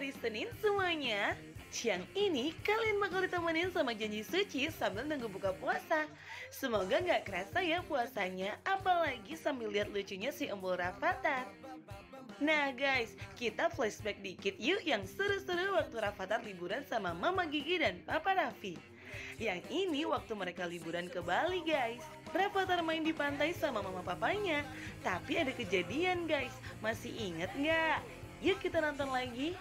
hari Senin semuanya. Siang ini kalian bakal ditemenin sama janji suci sambil nunggu buka puasa. Semoga nggak kerasa ya puasanya, apalagi sambil lihat lucunya si Embul Rafathar. Nah guys, kita flashback dikit yuk yang seru-seru waktu Rafathar liburan sama Mama Gigi dan Papa Raffi. Yang ini waktu mereka liburan ke Bali guys. Rafathar main di pantai sama mama papanya. Tapi ada kejadian guys, masih inget nggak? Yuk kita nonton lagi.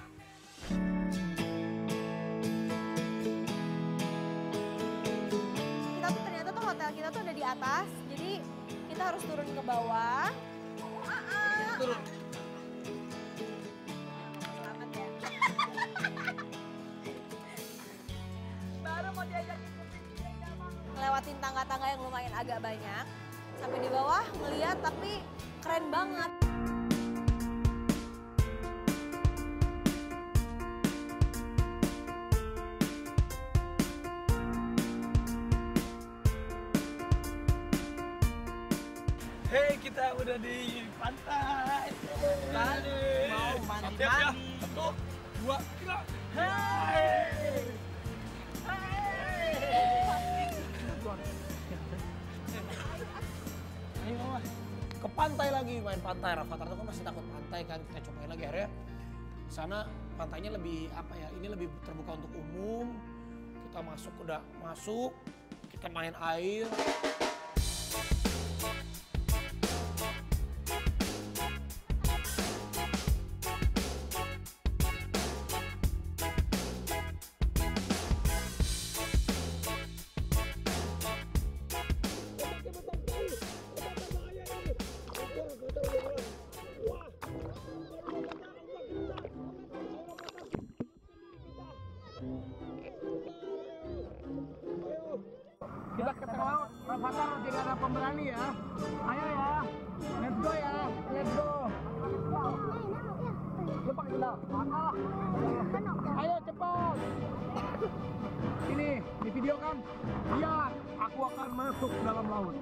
Atas. Jadi kita harus turun ke bawah. Turun. Selamat ya. Baru mau diajak ngelewatin tangga-tangga yang lumayan agak banyak. Sampai di bawah ngeliat tapi keren banget Hei, kita udah di pantai. Mau mandi ya. mandi. Satu, dua, tiga. Hei. Ayo Mama. ke pantai lagi main pantai Rafathar tuh kan masih takut pantai kan kita cobain lagi akhirnya di sana pantainya lebih apa ya ini lebih terbuka untuk umum kita masuk udah masuk kita main air pemberani ya. Ayo ya. Let's go ya. Let's go. Pakai sendal. Mana? Ayo cepat. Ini di video kan? Iya, aku akan masuk dalam laut.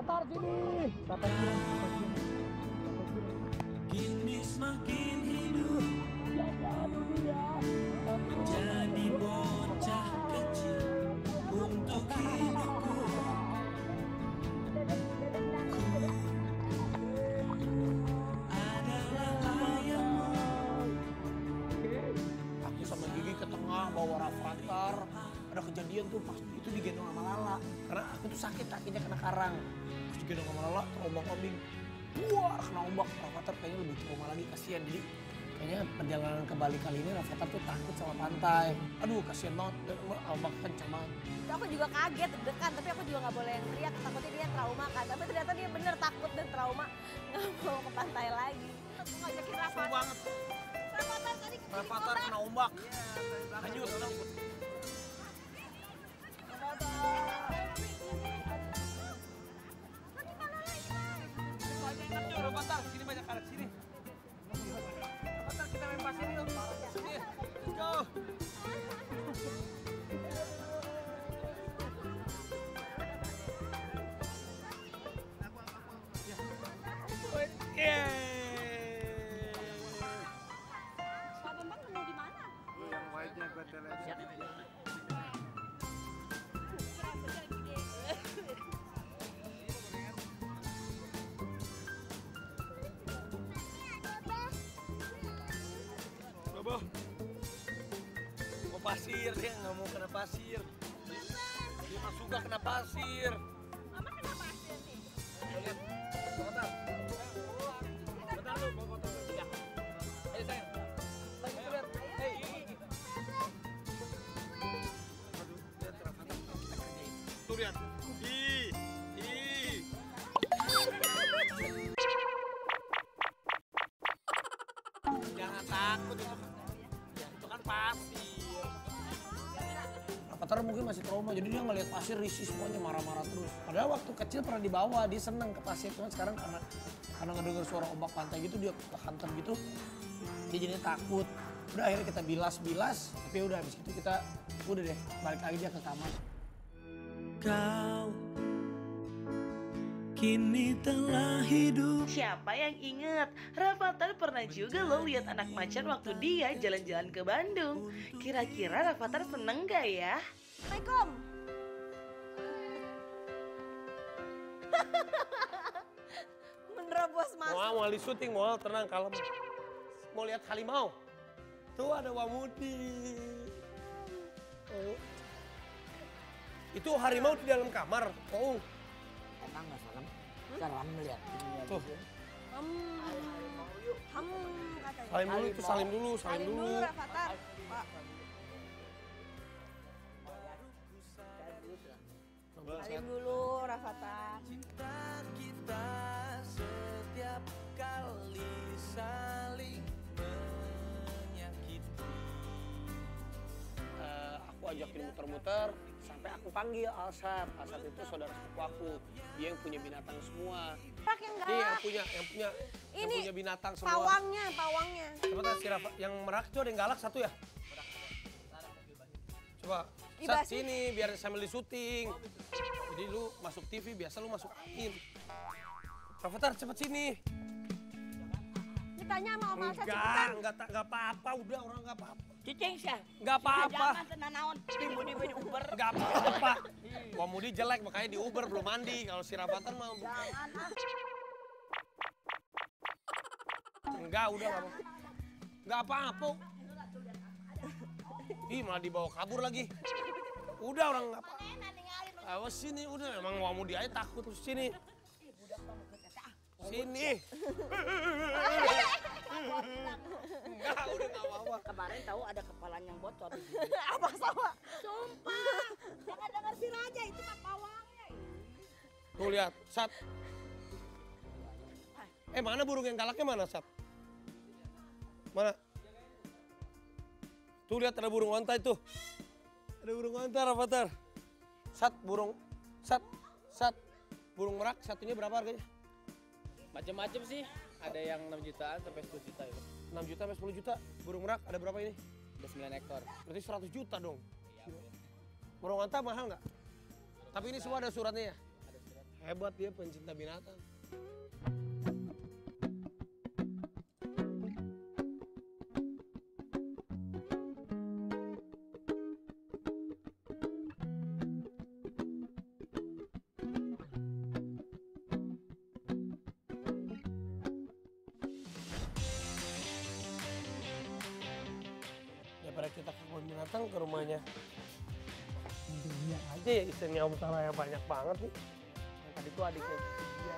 Avatar sini. Papa siram. Kini semakin hidup. Jadi bocah kecil Untuk hidupku. Adalah ayammu aku sama Gigi ke tengah bawa Rafathar ada kejadian tuh pas itu digendong sama aku tuh sakit kakinya kena karang. Terus digendong sama Lala terombang ambing buar kena ombak. Rafathar kayaknya lebih trauma lagi kasihan. Jadi kayaknya perjalanan ke Bali kali ini Rafathar tuh takut sama pantai. Aduh kasihan banget. Dan ombak kenceng banget. Aku juga kaget deg-degan. Tapi aku juga nggak boleh yang teriak. Takutnya dia trauma kan. Tapi ternyata dia bener takut dan trauma. Nggak mau ke pantai lagi. Aku ngajakin Rafa banget. Rafathar tadi Rafathar kena ombak. Hanyut Rafathar, Rafathar mungkin masih trauma, jadi dia ngeliat pasir risih semuanya marah-marah terus. Padahal waktu kecil pernah dibawa, dia seneng ke pasir, cuman sekarang karena karena ngedenger suara ombak pantai gitu dia kehantam gitu dia jadinya takut udah akhirnya kita bilas-bilas tapi udah habis itu kita udah deh balik lagi dia ke kamar Kau kini telah hidup Siapa yang inget? Rafathar pernah juga lo lihat anak macan waktu dia jalan-jalan ke Bandung. Kira-kira Rafathar seneng gak ya? Assalamualaikum. Menerobos masuk. mau mau syuting mau tenang kalem mau lihat harimau tuh ada wamudi oh. itu harimau di dalam kamar oh Emang nggak salam? Salam melihat. tuh Hmm. Hmm, katanya. salim dulu tuh salim dulu salim Salim dulu dulu Rafathar. Pak. Salim dulu Rafathar. kita setiap kali saling menyakiti Eh, aku ajakin muter-muter sampai aku panggil Alsat. Alsat itu saudara sepupu aku. Dia yang punya binatang semua. Pak yang yang galak. punya yang punya yang Ini punya binatang semua. Pawangnya, pawangnya. Coba tes si Rafa, yang merak itu ada yang galak satu ya? Coba, Sat Basi. sini biar sambil di syuting. Jadi lu masuk TV, biasa lu masuk angin. Rafathar cepet sini. Ditanya sama Om Alsa cepetan. enggak, enggak apa-apa, udah orang enggak apa-apa. Cicing sih. Enggak apa-apa. Jangan. Enggak apa-apa. Wah Mudi jelek makanya di Uber belum mandi. Kalau si Rafathar mah Enggak, udah enggak apa-apa. Enggak apa-apa. Ih, malah dibawa kabur lagi. Udah orang enggak apa. Awas sini udah emang Wah Mudi aja takut terus sini. Sini. Enggak, udah enggak apa-apa. Kemarin tahu ada kepalanya yang bocor. Apa sama? Sumpah. Jangan dengar si Raja itu mah pawangnya. Tuh lihat, Sat. Eh mana burung yang galaknya mana, Sat? Mana? Tuh lihat ada burung onta itu. Ada burung onta, Rafathar. Sat, burung. Sat, Sat. Burung merak satunya berapa harganya? Macam-macam sih. Ada yang 6 jutaan sampai 10 juta itu. 6 juta sampai 10 juta. Burung merak ada berapa ini? Ada 9 ekor. Berarti 100 juta dong. Burung onta mahal nggak? Tapi ini semua ada suratnya ya? Hebat dia pencinta binatang. Ya Om Sarah yang banyak banget nih. Yang tadi tuh adiknya dia.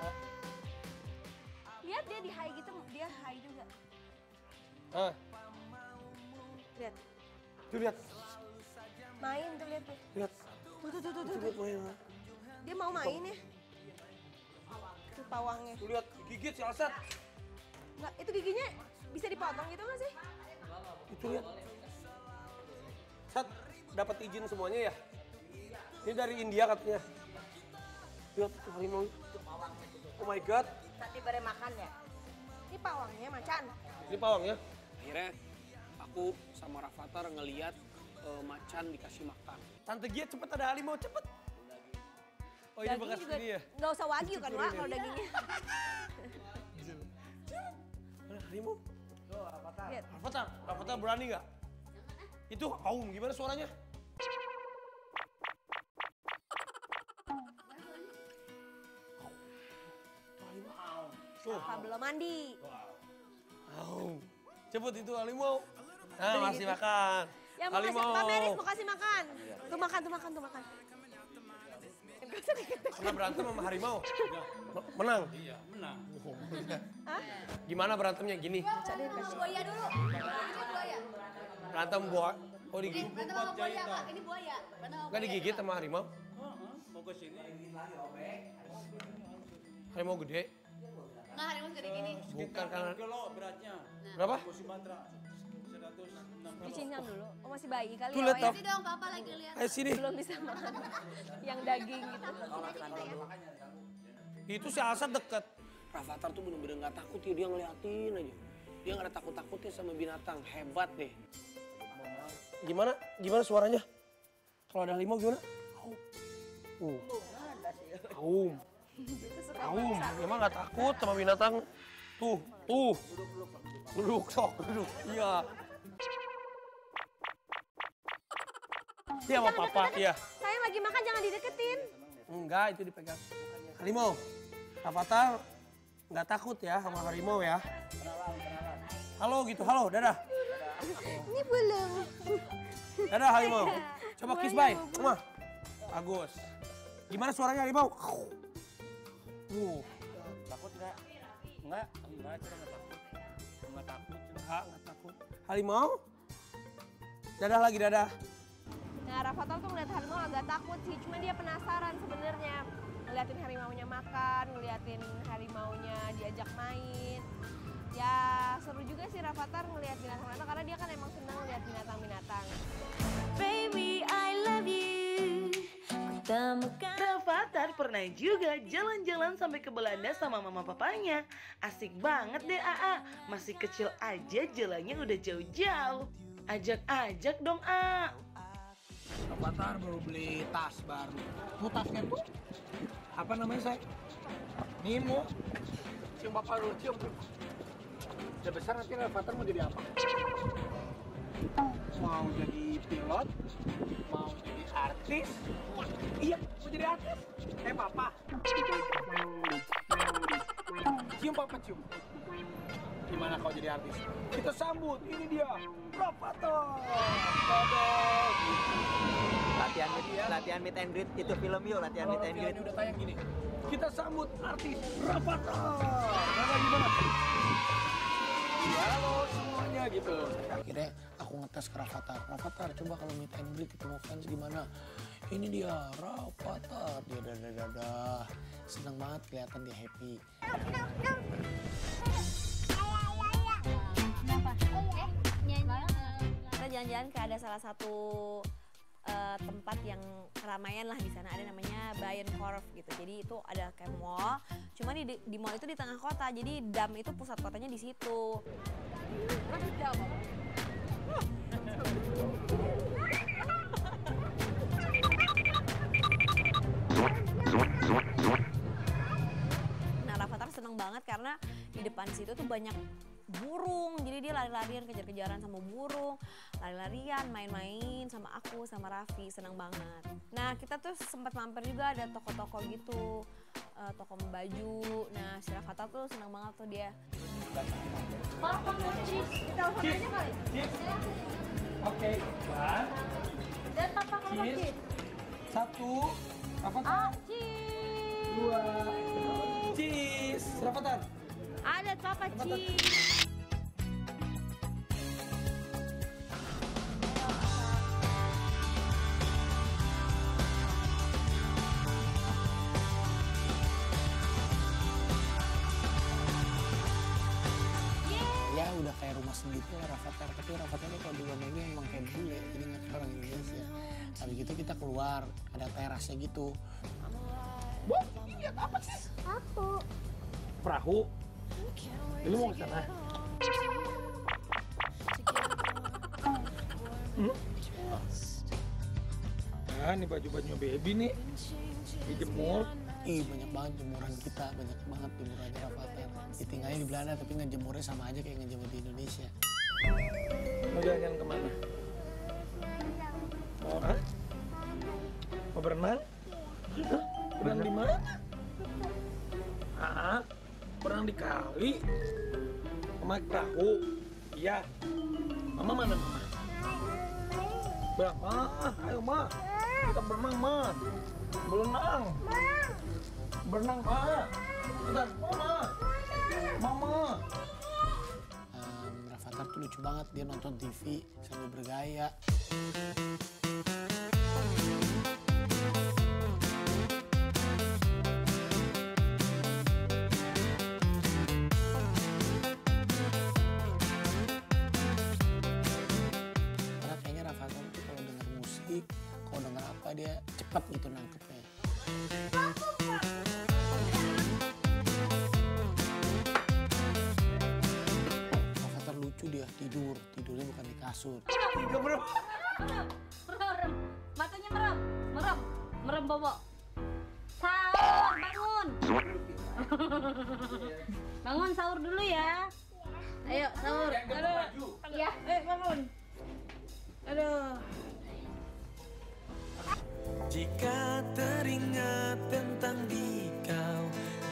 Lihat dia di high gitu, dia high juga. Ah, Lihat. tuh lihat, Main tuh lihat tuh. lihat. Tuh tuh tuh tuh. Tuh tuh. main. Dia mau main ya. Tuh pawangnya. Tuh lihat gigit si Alsat. Nggak, itu giginya bisa dipotong gitu nggak sih? Itu lihat. Sat, dapat izin semuanya ya? Ini dari India katanya. Lihat tuh harimau. Oh my god, Tadi bare makan ya. Ini pawangnya macan. ini pawangnya. akhirnya aku sama Rafathar ngeliat eh, macan dikasih makan Tante Gia cepet ada harimau cepet. Oh ini bekas ini ya? nggak usah wagyu kan Wak kalau dagingnya. Mana harimau? Lihat. Rafathar, Rafathar berani nggak? Itu aum gimana suaranya? Apa belum mandi? aum. Cepet itu harimau. Nah, masih makan. Ya mau kasih, Mbak Meris mau kasih makan. Tuh makan, tuh makan, tuh makan. Pernah berantem sama harimau? Me- Menang? Iya, menang. Gimana berantemnya? Gini. Buaya dulu. Berantem buah. Oh digigit. buaya, Kak. Ini buaya. Nggak digigit sama harimau? Harimau gede? Nggak harimau segede gini. Bukan karena... Berapa? Dicincang dulu. Oh masih bayi kali Tuh, ya. Wak, ya? Dong, Papa lagi lihat. Ayo sini. Belum bisa makan yang daging gitu. Itu si Alsat deket. Rafathar tuh bener-bener nggak takut ya dia ngeliatin aja. Dia nggak ada takut-takutnya sama binatang, hebat deh. Gimana? Gimana suaranya? Kalau ada harimau gimana? Aum. Uh. Aum. Aum. Emang nggak takut sama binatang? Tuh, tuh. Duduk, sok, duduk. Iya. Dia sama papa, iya. Saya lagi makan jangan dideketin. Enggak, itu dipegang. Harimau, Avatar nggak takut ya sama harimau ya? Halo gitu, halo, dadah. Ini belum. Dadah harimau. Coba kiss bye. Wah, bagus. Gimana suaranya harimau? Uh, Takut nggak? Nggak, enggak, kita nggak takut. Nggak takut. enggak, nggak takut. Harimau? Dadah lagi, dadah. Nah, Rafathar tuh ngeliat harimau agak takut sih, cuma dia penasaran sebenarnya. Ngeliatin harimaunya makan, ngeliatin harimaunya diajak main. Ya seru juga sih Rafathar ngeliat binatang-binatang karena dia kan emang senang ngeliat binatang-binatang. Baby, I. Kutemukan Rafathar pernah juga jalan-jalan sampai ke Belanda sama mama papanya. Asik banget deh AA, masih kecil aja jalannya udah jauh-jauh. Ajak-ajak dong A. Avatar baru beli tas baru. Tuh tasnya tuh apa namanya saya? Nemo. Cium bapak dulu, cium. Udah besar nanti Avatar mau jadi apa? Mau jadi pilot? Mau jadi artis? Iya, mau jadi artis. Eh papa. Cium papa cium. Gimana kau jadi artis? Kita sambut, ini dia. Dadah. latihan meet, latihan meet and greet itu film yuk latihan meet and greet ini udah tayang gini, kita sambut artis Rafathar. Kakak gimana? Halo semuanya gitu. Akhirnya aku ngetes ke Rafathar. Rafathar coba kalau meet and greet ketemu fans gimana? Ini dia Rafathar. Dia dadah dadah. Seneng banget kelihatan dia happy. Kita jalan-jalan ke ada salah satu eh, tempat yang keramaian lah di sana ada namanya Bayen Korf gitu. Jadi itu ada kayak mall, cuma di di mall itu di tengah kota. Jadi Dam itu pusat kotanya di situ. Nah, Rafathar seneng banget karena di depan situ tuh banyak burung. Jadi dia lari-larian kejar-kejaran sama burung, lari-larian, main-main sama aku, sama Raffi, seneng banget. Nah, kita tuh sempat mampir juga ada toko-toko gitu, eh, toko baju. Nah, si Rafathar tuh seneng banget tuh dia. Oke, one, Dan papa kalau cheese. Satu, Rafathar. Dua, cheese. Rafathar. Ada papa cheese. Sendiri lah Rafathar. Tapi Rafathar tuh kalau di luar negeri emang kayak bule, jadi nggak kayak orang Indonesia. Habis gitu kita keluar, ada terasnya gitu. Bu, ini lihat apa sih? Aku. Perahu. Lu mau ke sana? Hmm? Nah, ini baju-baju baby nih. Dijemur. Ih, banyak banget jemuran kita, banyak banget jemurannya Rafathar. Ditinggalin di Belanda, tapi ngejemurnya sama aja kayak ngejemur di Indonesia. Mau jalan-jalan ke mana? Mau? Mau berenang? Berenang di mana? Ah, berenang di kali. Sama perahu. Iya. Mama mana mama? Berapa? Ayo ma. Kita berenang ma. Berenang. Berenang ma. Bentar, mama. Mama. Um, tuh lucu banget dia nonton TV sambil bergaya. Musik, kalau denger apa dia cepet gitu nangkepnya. Kasur. Tiga. Merem, merem, matanya merem, merem, merem bobo. Sahur, bangun. bangun sahur dulu ya. Ayo sahur. Aduh. Ya, eh bangun. Aduh. Jika teringat tentang dikau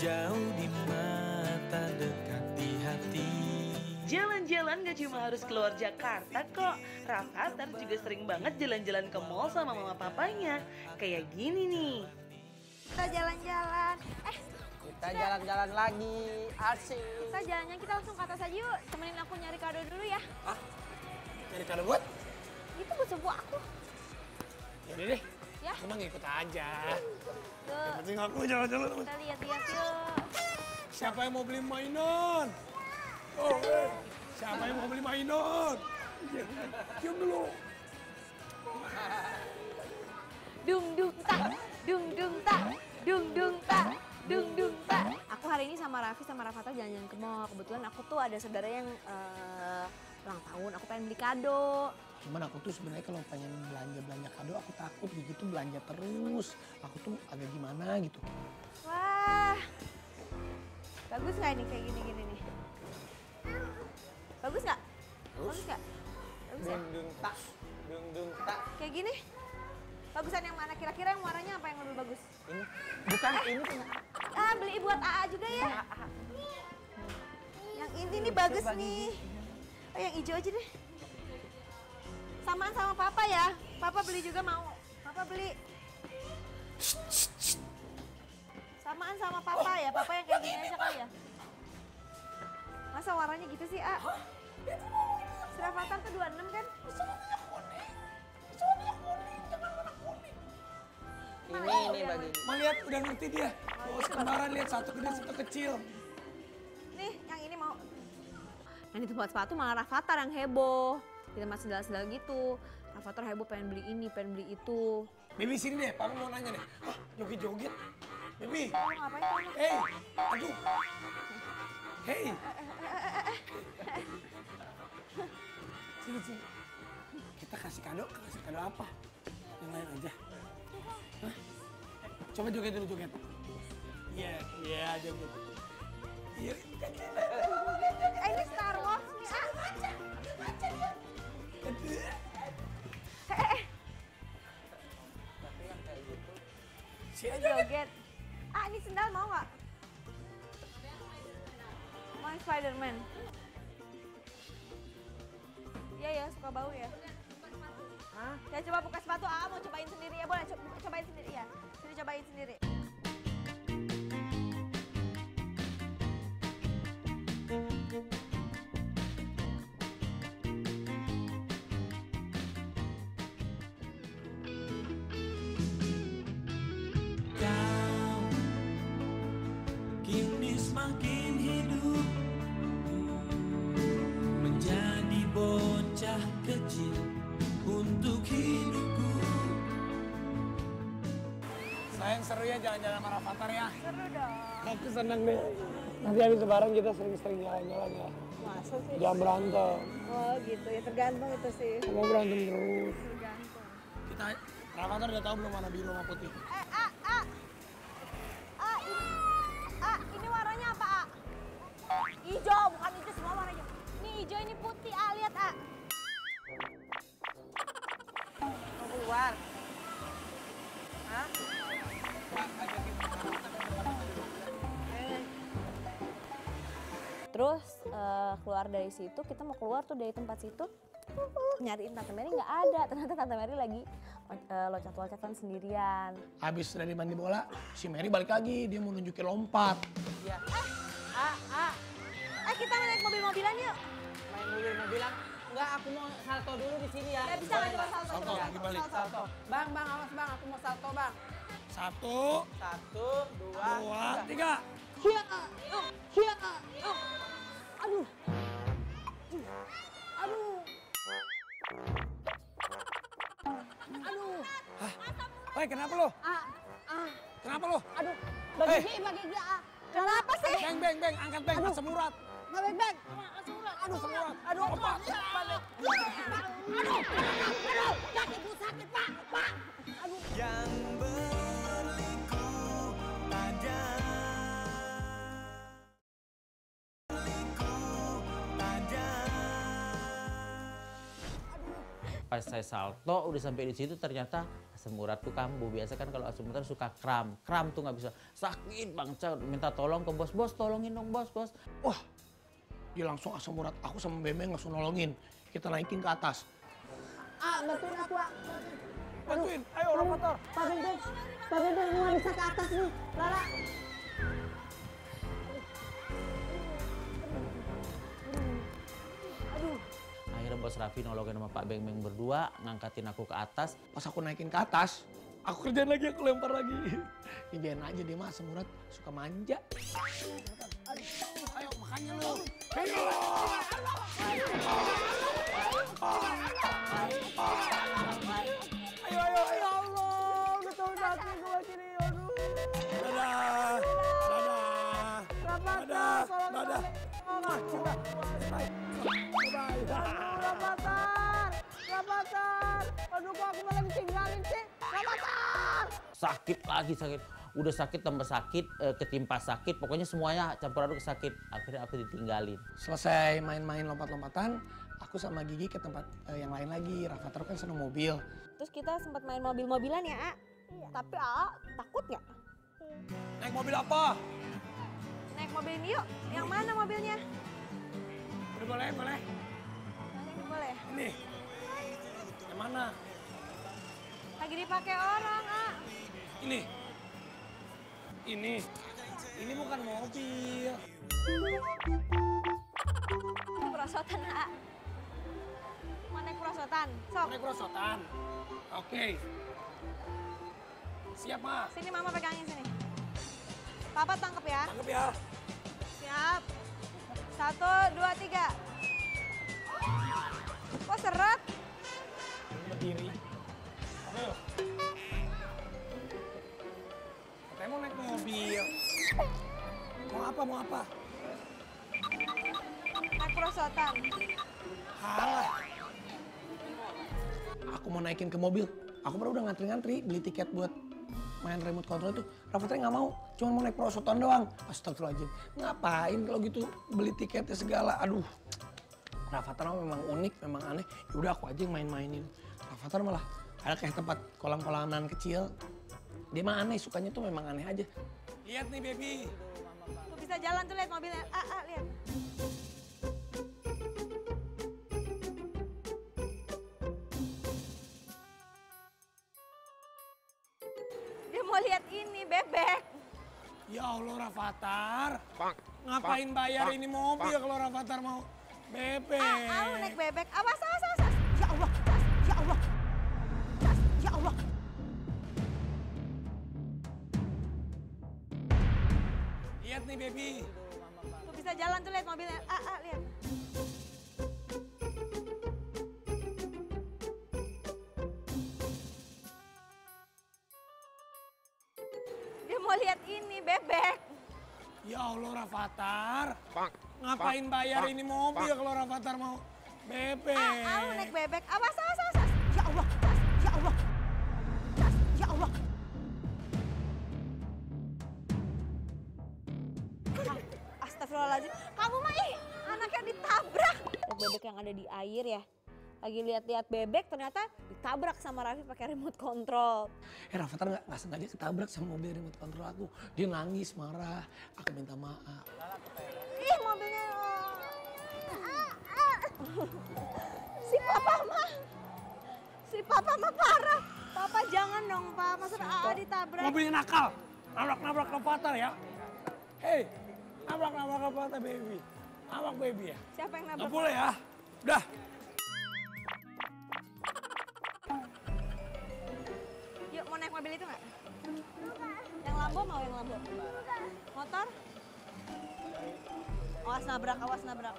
Jauh di mata dekat di hati Jalan-jalan gak cuma harus keluar Jakarta kok Rafathar juga sering banget jalan-jalan ke mall sama mama papanya Kayak gini nih Kita jalan-jalan. Eh, Kita jalan-jalan lagi, asik. kita jalannya kita langsung ke atas aja yuk. Temenin aku nyari kado dulu ya. Jadi kalau buat, Itu bu sepupu aku. yaudah deh. Ya. Emang ngikut aja. Yuk, Penting aku jalan-jalan. kita lihat-lihat yuk. Siapa yang mau beli mainan? Oh, eh. siapa yang mau beli mainan? Cium dulu. Dung dung tak, dung dung tak, dung dung tak, dung dung tak. Aku hari ini sama Raffi sama Rafathar jalan-jalan ke mall. Kebetulan aku tuh ada saudara yang eh, ulang tahun. Aku pengen beli kado. Cuman aku tuh sebenarnya kalau pengen belanja-belanja kado, aku takut gitu belanja terus. Aku tuh agak gimana gitu. Wah, bagus nggak ini kayak gini-gini nih? Bagus nggak? Bagus nggak? Bagus ya? Dung tak, dung dung tak. Kayak gini? Bagusan yang mana? Kira-kira yang warnanya apa yang lebih bagus? Ini bukan ini punya Ah, beli buat AA juga ya? Yang ini nih bagus nih. Oh, yang hijau aja deh. Samaan sama papa ya. Papa beli juga mau. Papa beli. Samaan sama papa ya. Papa yang kayak gini aja kali ya. Masa warnanya gitu sih, A? Seravatar tuh 26 kan? ini ini bagi ini. Ma lihat udah ngerti dia. Oh, sekembaran lihat satu gede satu kecil. Nih, yang ini mau. Yang di tempat sepatu malah Rafathar yang heboh. Di tempat sendal-sendal gitu. Rafathar heboh pengen beli ini, pengen beli itu. Bibi sini deh, Papa mau nanya deh. Ah, joget-joget. Bibi, Oh, ngapain tuh? hey, aduh. Hey. Sini, sini. Kita kasih kado, kasih kado apa? Yang lain aja. Hah? Coba joget dulu, joget. Iya, iya, joget. Iya, Eh, ini Star Wars nih, ah. Eh, eh, eh, si aja. joget. Ah, ini sendal mau nggak? Yang Spiderman. Iya ya, suka bau ya. Hah? Ya coba buka sepatu, ah mau cobain sendiri ya, boleh co- cobain sendiri ya. Sini cobain sendiri. Ya jalan-jalan sama Rafathar ya. Seru dong. Aku seneng deh. Nanti habis lebaran kita sering-sering jalan-jalan ya. Masa sih? Jangan berantem. Oh gitu ya, tergantung itu sih. Mau berantem terus. Tergantung. Kita Rafathar udah tahu belum mana biru sama putih. Eh, keluar dari situ, kita mau keluar tuh dari tempat situ. Nyariin Tante Mary nggak ada. Ternyata Tante Mary lagi eh, loncat-loncatan sendirian. Habis dari mandi bola, si Mary balik lagi. Dia mau nunjukin lompat. A, A. Eh kita naik mobil-mobilan yuk. Main mobil-mobilan. Enggak, aku mau salto dulu di sini ya. Eh bisa nggak coba salto? Salto, lagi balik. Salto. Bang, bang, awas bang, aku mau salto bang. Satu, Satu, dua, dua, tiga. Hiya, uh, hiya, uh. Aduh. Aduh. Aduh. Hei, kenapa lo? Ah, ah. Kenapa lo? Aduh. Bagi G, bagi G. ah. Kenapa sih? Beng, beng, beng, angkat beng, asam urat. Nggak beng-beng. Asam urat. Aduh semua. Aduh apa? Yang Pas saya salto udah sampai di situ ternyata asam urat tuh kambuh. Biasa kan kalau asam urat suka kram. Kram tuh nggak bisa. Sakit bang, Saya minta tolong ke bos. Bos tolongin dong bos, bos. Wah, dia langsung asam urat. Aku sama Bemeng langsung nolongin. Kita naikin ke atas. Ah, bantuin aku, ah. Bantuin, ayo orang motor. Pak Gendeng, Pak Gendeng nggak bisa ke atas nih. Lala. Bos Raffi nolongin sama Pak Beng Beng berdua, ngangkatin aku ke atas. Pas aku naikin ke atas, aku kerjain lagi, aku lempar lagi. Ini biarin aja dia mah asam urat suka manja. Ayo makanya lu. Ayo. Ayo, ayo, ayo. Ya Allah, betul sakit gua kiri. Aduh. Dadah. Dadah. Rafathar, Dadah. tolong Dadah. balik. Bye. Bye. Aduh, kok aku malah ditinggalin sih. Rafathar. Sakit lagi, sakit. Udah sakit tambah sakit, eh, ketimpa sakit. Pokoknya semuanya campur aduk sakit. Akhirnya aku ditinggalin. Selesai main-main lompat-lompatan, aku sama Gigi ke tempat eh, yang lain lagi. Rafathar kan seneng mobil. Terus kita sempat main mobil-mobilan ya, A. Tapi A takut nggak? Naik mobil apa? Naik mobil ini yuk. Yang mana mobilnya? Udah boleh, boleh. Boleh. Ini. Yang mana? Lagi dipakai orang, A. Ini. Ini. Ini bukan mobil. Perosotan, A. Mau naik perosotan? Sok. Naik perosotan. Oke. Siap, Ma. Sini mama pegangin sini. Papa tangkep ya. Tangkep ya. Siap. Satu, dua, tiga. Kok seret? Berdiri. Ayo. Katanya mau naik mobil. Mau apa, mau apa? Naik perosotan. Halah. Aku mau naikin ke mobil. Aku baru udah ngantri-ngantri beli tiket buat main remote control itu. Rafathar nggak mau, cuma mau naik perosotan doang. Astagfirullahaladzim. Ngapain kalau gitu beli tiketnya segala? Aduh. Rafathar memang unik, memang aneh. Yaudah aku aja yang main-mainin. Rafathar malah ada kayak tempat kolam-kolaman kecil. Dia mah aneh, sukanya tuh memang aneh aja. Lihat nih baby. Tuh bisa jalan tuh lihat mobilnya. A, A, lihat. Dia mau lihat ini, bebek. Ya Allah Rafathar. Ngapain bayar ini mobil kalau Rafathar mau bebek? A, A, mau naik bebek. Awas, awas, awas. awas. Ya Allah, ya Allah. Ya Allah. Lihat nih baby. Tuh bisa jalan tuh lihat mobilnya. A, A, lihat. Ngapain bayar ini mobil kalau Rafathar mau bebek? A, A, mau naik bebek. Awas, awas, awas. awas. Ya Allah, ya Allah. Ya Allah. Ah, Astagfirullahaladzim. Kamu mah ih, anaknya ditabrak. Bebek yang ada di air ya. Lagi lihat-lihat bebek ternyata ditabrak sama Raffi pakai remote control. Eh Rafathar nggak nggak sengaja ketabrak sama mobil remote control aku. Dia nangis marah. Aku minta maaf. Ih mobilnya. Ah, ah. si papa mah. Si papa mah parah. Papa jangan dong pak, masa AA ditabrak. Mobilnya nakal. Nabrak-nabrak Rafathar ya. Hei, nabrak-nabrak Rafathar baby. Nabrak baby ya. Siapa yang nabrak? Nggak boleh ya. Udah. Yuk mau naik mobil itu nggak? Yang Lambo mau yang Lambo? Motor? Awas nabrak, awas nabrak.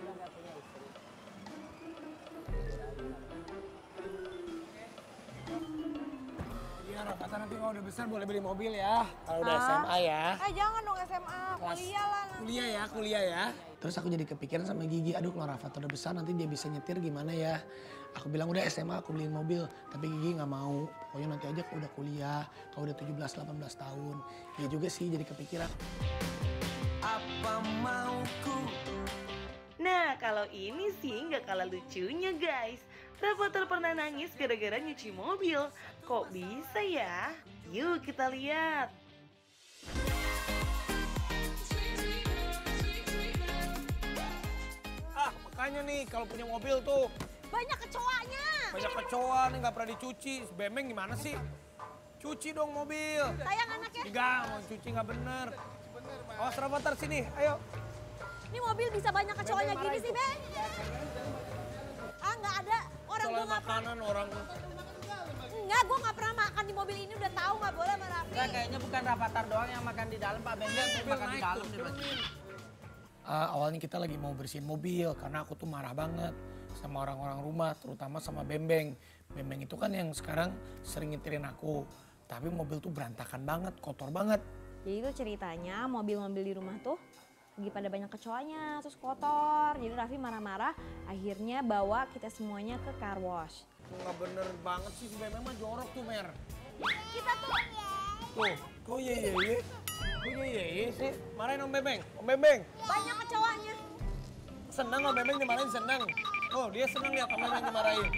Rafathar nanti kalau udah besar boleh beli mobil ya. Kalau udah Ah. SMA ya. Eh jangan dong SMA, Kelas- kuliah lah nanti. Kuliah ya, kuliah ya. Terus aku jadi kepikiran sama Gigi, aduh kalau Rafathar udah besar nanti dia bisa nyetir gimana ya. Aku bilang udah SMA aku beliin mobil, tapi Gigi nggak mau. Pokoknya nanti aja kalau udah kuliah, kalau udah 17-18 tahun. Iya juga sih jadi kepikiran. Apa mauku Nah, kalau ini sih nggak kalah lucunya guys. Rafathar pernah nangis gara-gara nyuci mobil. Kok bisa ya? Yuk kita lihat. Ah makanya nih kalau punya mobil tuh Banyak kecoanya. banyak kecoa nih nggak pernah dicuci. Bemeng gimana sih? Cuci dong mobil. Sayang anaknya. Enggak, mau cuci nggak bener. Awas Rafathar sini, ayo. Ini mobil bisa banyak kecoanya gini sih, Be. Ah, nggak ada. Orang Soal gue nggak pernah. makanan orang Enggak, gue nggak pernah makan di mobil ini. Udah tahu nggak boleh sama Raffi. Enggak, kayaknya bukan Rafathar doang yang makan di dalam, Pak Bengkel makan di dalam. dia. Ah, awalnya kita lagi mau bersihin mobil karena aku tuh marah banget sama orang-orang rumah, terutama sama Bembeng. Bembeng itu kan yang sekarang sering nyetirin aku. Tapi mobil tuh berantakan banget, kotor banget. Jadi itu ceritanya mobil-mobil di rumah tuh lagi pada banyak kecoanya, terus kotor. Jadi Raffi marah-marah, akhirnya bawa kita semuanya ke car wash. Nggak bener banget sih, si mah jorok tuh, Mer. Kita tuh Tuh, kok iya iya iya? Kok iya iya iya sih? Marahin Om Bembeng, Om Bembeng. banyak kecoanya. Senang Om Bembeng dimarahin, senang. Oh, dia senang lihat Om Bembeng dimarahin.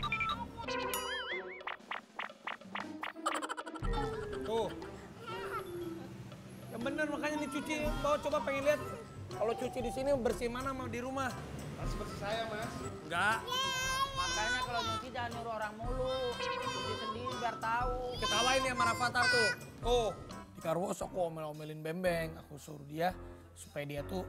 Tuh. Yang bener makanya nih cuci, bawa coba pengen lihat. Kalau cuci di sini bersih mana mau di rumah? Mas bersih saya, Mas. Enggak. Makanya kalau nyuci jangan nyuruh orang mulu. Cuci sendiri biar tahu. Ketawain ya sama Rafathar tuh. Tuh, di Karwos aku omel-omelin Bembeng. Aku suruh dia supaya dia tuh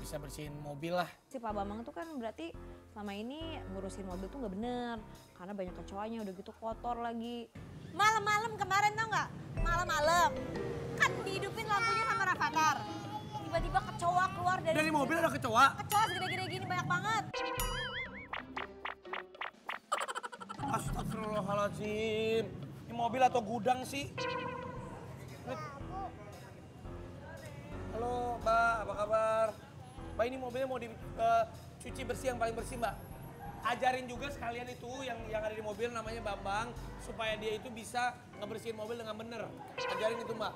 bisa bersihin mobil lah. Si Pak Bambang tuh kan berarti selama ini ngurusin mobil tuh nggak bener. Karena banyak kecoanya, udah gitu kotor lagi. Malam-malam kemarin tau nggak? Malam-malam. Kan dihidupin lampunya sama Rafathar. Tiba-tiba kecoa keluar dari... Dari mobil ada kecoa? Kecoa segede-gede gini banyak banget. Astagfirullahaladzim. Ini mobil atau gudang sih? Halo Mbak, apa kabar? Mbak ini mobilnya mau dicuci bersih yang paling bersih Mbak. Ajarin juga sekalian itu yang yang ada di mobil namanya Bambang supaya dia itu bisa ngebersihin mobil dengan bener. Ajarin itu Mbak.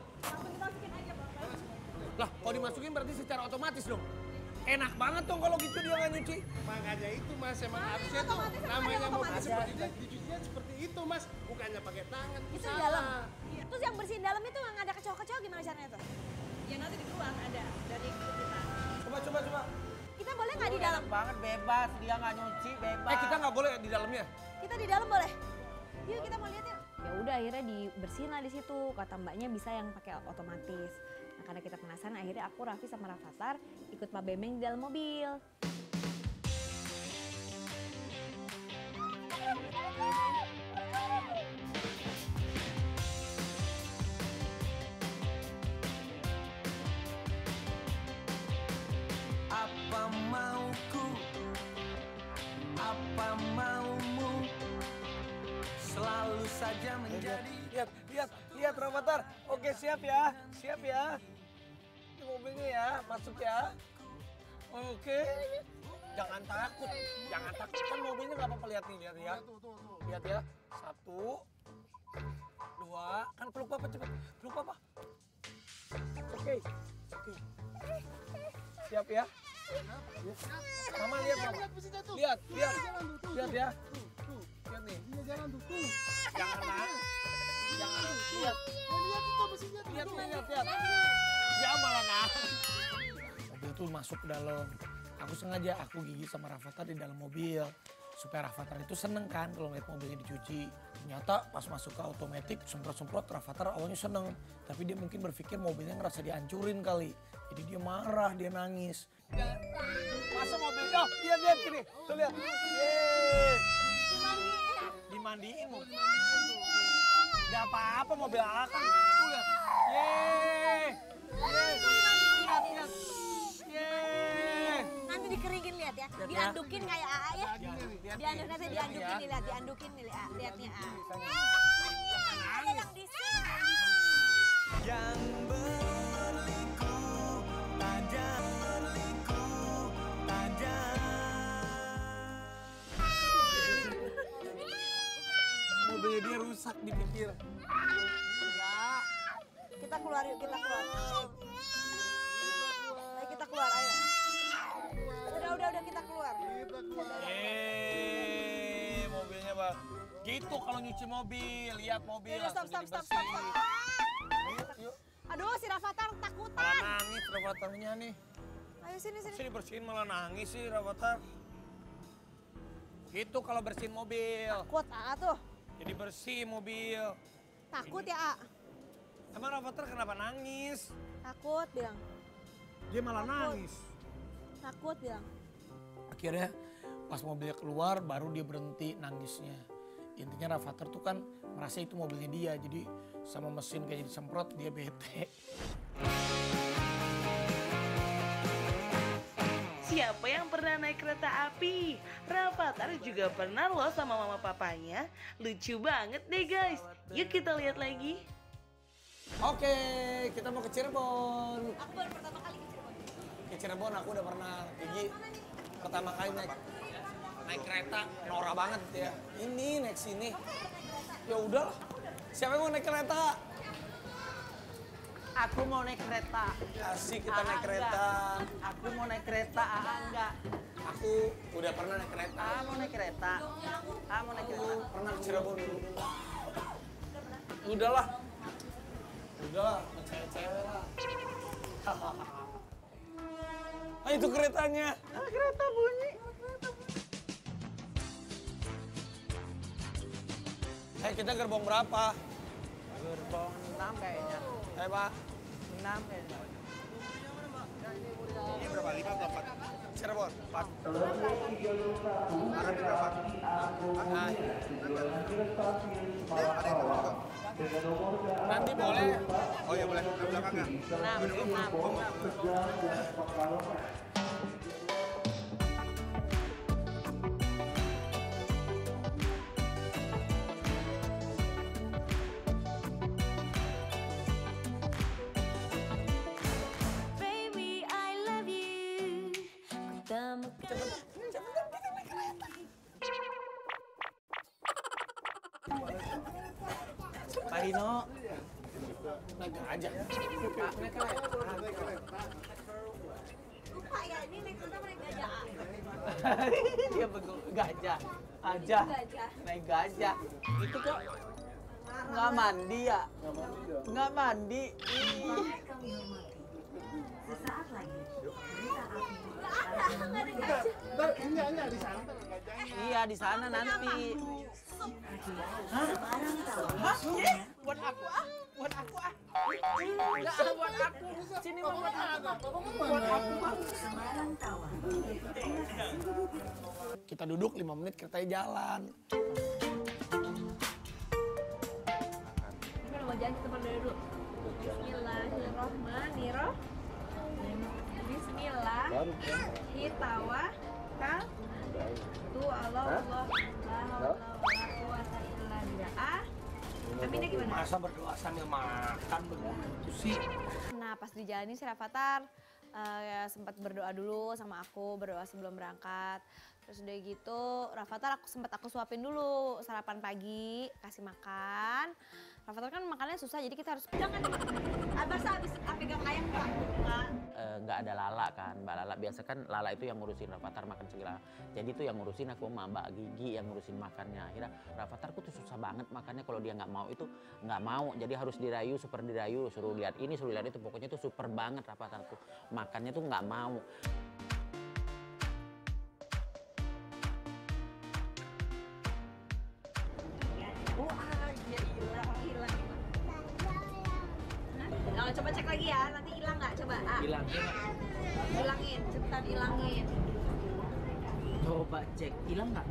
Lah, kalau dimasukin berarti secara otomatis dong. Enak banget dong kalau gitu dia nggak nyuci. Makanya itu mas, emang harusnya tuh namanya mobil seperti itu, dicucinya seperti itu mas, bukannya pakai tangan. Itu di dalam. Terus yang bersihin dalam itu nggak ada kecoa-kecoa gimana caranya tuh? Ya nanti di luar ada dari kita. Coba, coba, coba. Kita boleh nggak di dalam? Enak banget bebas, dia nggak nyuci bebas. Eh kita nggak boleh di dalamnya. Kita di dalam boleh? Yuk kita mau lihat yuk. Ya udah akhirnya dibersihin lah di situ. Kata mbaknya bisa yang pakai otomatis. Nah karena kita penasaran akhirnya aku Raffi sama Rafathar ikut Pak Bemeng di dalam mobil. Apa mauku? Apa maumu? Selalu saja menjadi Lihat, lihat, lihat Rafathar. Oke siap ya, siap ya. Ini mobilnya ya, masuk ya. Oke. Jangan takut, jangan takut. Kan mobilnya nggak apa-apa lihat nih, lihat ya. Lihat ya, satu, dua. Kan peluk papa cepet, peluk papa. Oke, oke. Siap ya. Mama lihat mama. Lihat, lihat, lihat ya. Lihat nih. Jangan nak. Lihat. Lihat itu. Lihat, lihat, lihat. Ya malah nak. Mobil tuh masuk ke dalam. Aku sengaja aku gigi sama Rafathar di dalam mobil. Supaya Rafathar itu seneng kan kalau ngeliat mobilnya dicuci. Ternyata pas masuk ke otomatis semprot-semprot Rafathar awalnya seneng. Tapi dia mungkin berpikir mobilnya ngerasa dihancurin kali. Jadi dia marah, dia nangis. Masa mobilnya, oh, lihat lihat gini, tuh lihat. Yeay. Dimandiin mobil. Gak apa-apa mobil akan. Lihat. Yeay. Yeay. Lihat, lihat. Yeay. Nanti dikeringin lihat ya. Ya. Diandukin kayak AA ya. lihat Dianduk nih. nanti Lihat diandukin ya. nih lihat, diandukin nih lihat. Lihatnya A. Ada yang di Yang berliku dia rusak dipikir. Enggak. Kita keluar yuk, kita keluar. Ayo kita keluar, ayo. Udah, udah, udah kita keluar. Eh, mobilnya bang. Gitu kalau nyuci mobil, lihat mobil Yaudah, stop, stop, stop, stop, stop. Yuk. Aduh, si Rafathar Malah takutan. nangis Rafatarnya nih. Ayo sini, sini. Sini bersihin malah nangis sih Rafatar. Gitu kalau bersihin mobil. Takut, Aa tuh. Jadi bersih mobil. Takut ya, A? Emang Rafatar kenapa nangis? Takut bilang. Dia malah nangis. Takut bilang. Akhirnya pas mobilnya keluar baru dia berhenti nangisnya. Intinya Rafathar tuh kan merasa itu mobilnya dia. Jadi sama mesin kayak disemprot dia bete. Siapa yang pernah naik kereta api? Rafathar juga pernah loh sama mama papanya. Lucu banget deh guys. Yuk kita lihat lagi. Oke, kita mau ke Cirebon. Aku baru pertama kali ke Cirebon. Ke Cirebon aku udah pernah. Gigi pertama kali naik naik kereta norak banget ya. Ini naik sini. Ya udah. Siapa yang mau naik kereta? Aku mau naik kereta. Asik kita naik kereta. enggak. Aku mau naik kereta, Aa enggak. Aku udah pernah naik kereta. Aa mau naik kereta. Aa mau naik kereta. Pernah ke Cirebon dulu. Udahlah. Udahlah, sama cewek-cewek lah. Ah, itu keretanya. Ah, kereta bunyi. Eh, kita gerbong berapa? Gerbong 6 kayaknya. Eh, Pak. 6 kayaknya. Ini berapa? Lima atau empat? Cirebon. Arah berapa? Ah, Ada yang nanti boleh. Oh ya boleh, ke belakangnya. 6, 6. Di sana. Iya di sana nanti. Hah? Hah? Yes, buat aku ah, buat aku ah. Enggak ah, buat aku. Sini mah buat aku. Buat aku mah. Kita duduk 5 menit keretanya jalan. Dulu? Bismillahirrohmanirrohim. Bismillah. Hitawa. Kal. Tu Allah Allah. Ah. Aminnya gimana? Masa berdoa sambil makan begitu sih? Nah pas di jalan ini si Rafathar eh, ya sempat berdoa dulu sama aku, berdoa sebelum berangkat. Terus udah gitu Rafathar aku sempat aku suapin dulu sarapan pagi, kasih makan. Rafathar kan makannya susah jadi kita harus jangan abis abis pegang ayam Pak. Eh, nggak ada Lala kan, Mbak Lala biasa kan Lala itu yang ngurusin Rafathar makan segala. Jadi itu yang ngurusin aku sama Mbak Gigi yang ngurusin makannya. Akhirnya Rafathar tuh susah banget makannya kalau dia nggak mau itu nggak mau. Jadi harus dirayu, super dirayu, suruh lihat ini, suruh lihat itu. Pokoknya itu super banget Rafathar tuh makannya tuh nggak mau. Oh, ah, iya, Nah, coba cek lagi ya, nanti hilang nggak? Coba, ah. Hilangnya Hilangin, cepetan hilangin. coba cek hilang nggak?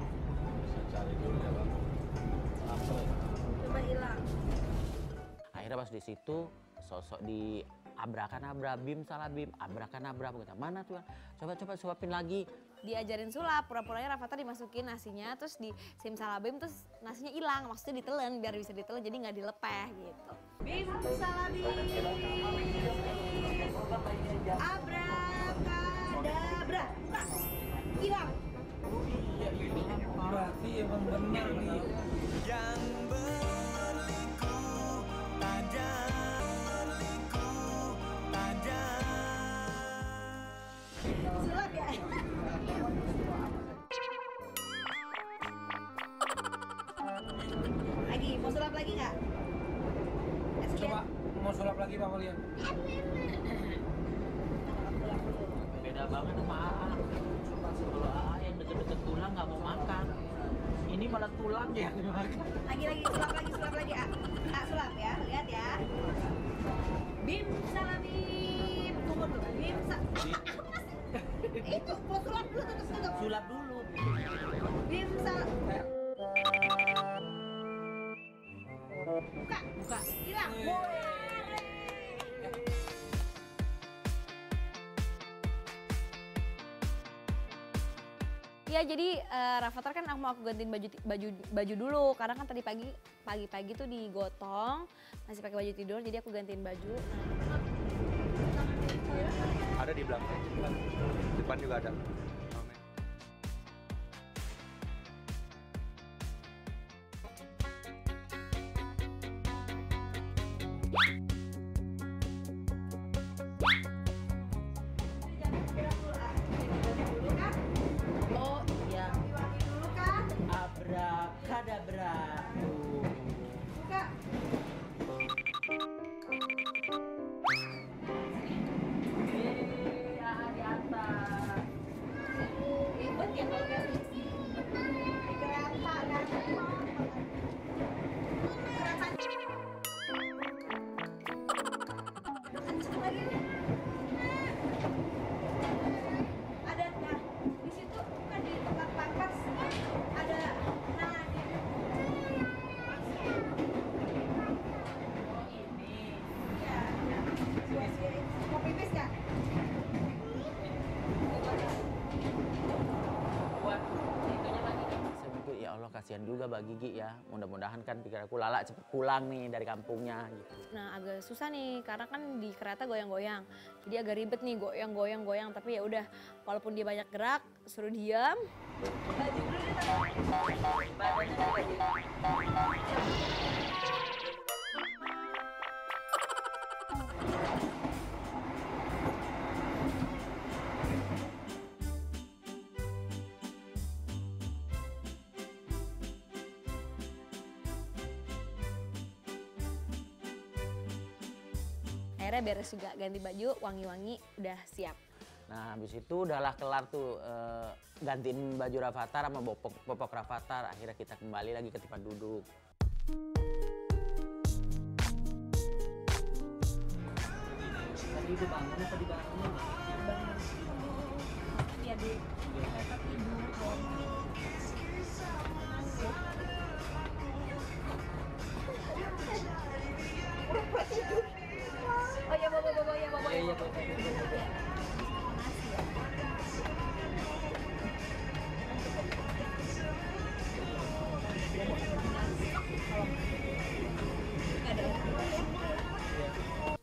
Coba hilang. Akhirnya pas di situ sosok di abrakan abra bim salah bim abrakan abra mana tuh coba coba suapin lagi Diajarin sulap, pura-puranya Rafathar dimasukin nasinya, terus di simsalabim, terus nasinya hilang, maksudnya ditelen biar bisa ditelen, jadi nggak dilepeh gitu. Bim salabim. Abrakadabra. Hilang. Berarti emang benar nih. Sulap lagi nggak? Coba mau sulap lagi Mama lihat. Beda banget sama AA. Kalau AA yang deket-deket tulang nggak mau makan. Ini malah tulang dimakan. Lagi lagi sulap lagi sulap lagi. A, A sulap ya, lihat ya. Bim salamim. Tunggu dulu. Bim sa. Itu mau sulap dulu tutup tutup. Sulap dulu. Bim sal. Buka, buka. Hilang. Ya jadi eh, Rafathar kan aku mau aku gantiin baju baju baju dulu karena kan tadi pagi pagi-pagi tuh digotong masih pakai baju tidur jadi aku gantiin baju. Ada di belakang. Depan juga ada. Kasihan juga Mbak Gigi ya. Mudah-mudahan kan pikir aku Lala cepet pulang nih dari kampungnya gitu. Nah agak susah nih karena kan di kereta goyang-goyang. Jadi agak ribet nih goyang-goyang-goyang tapi ya udah walaupun dia banyak gerak suruh diam. Akhirnya beres juga ganti baju, wangi-wangi udah siap. Nah habis itu udahlah kelar tuh eh, gantiin baju Rafathar sama popok, popok Rafathar. Akhirnya kita kembali lagi ke tempat duduk. Tadi udah bangun apa dibangunin? Iya di tempat tidur.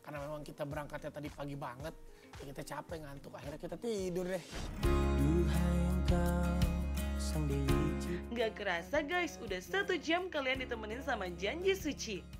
Karena memang kita berangkatnya tadi pagi banget, ya kita capek ngantuk, akhirnya kita tidur deh. Nggak kerasa guys, udah satu jam kalian ditemenin sama Janji Suci.